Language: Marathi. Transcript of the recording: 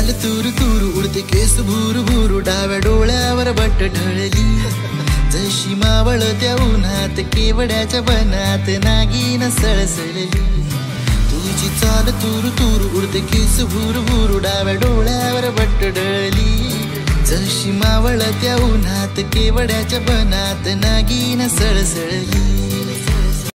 चाल तूर तूर उडते केस भूर भूर डाव्या डोळ्यावर बट ढळली जशी मावळ त्या उन्हात केवड्याच्या बनात नागिन सळसळली तुझी चाल तूर तुरु उडते केस भूर भुरु डाव्या डोळ्यावर बट ढळली जशी मावळ त्या उन्हात केवड्याच्या बनात नागिन सळसळली